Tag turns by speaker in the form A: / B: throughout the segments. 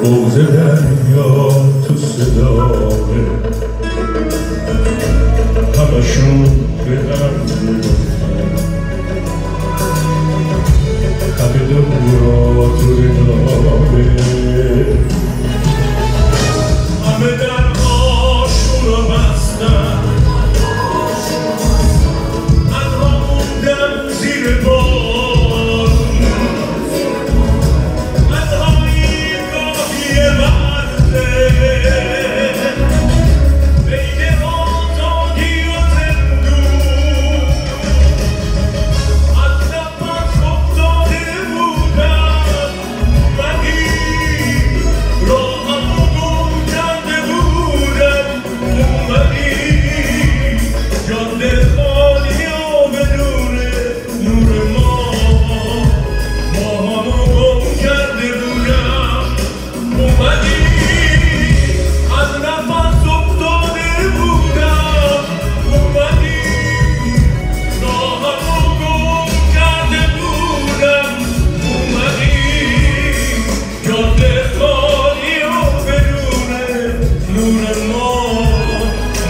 A: Oh, the damn you.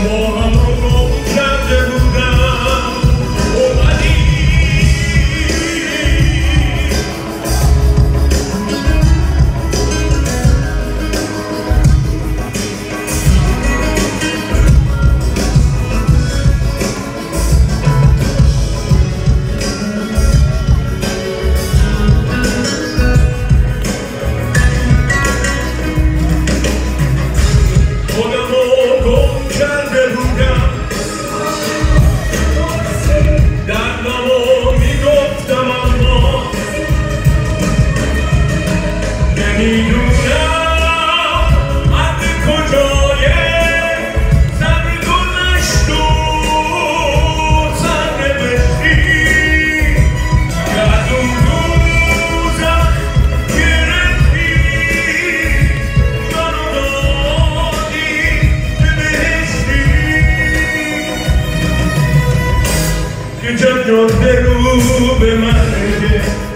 A: Lord. که جان جان به رو به من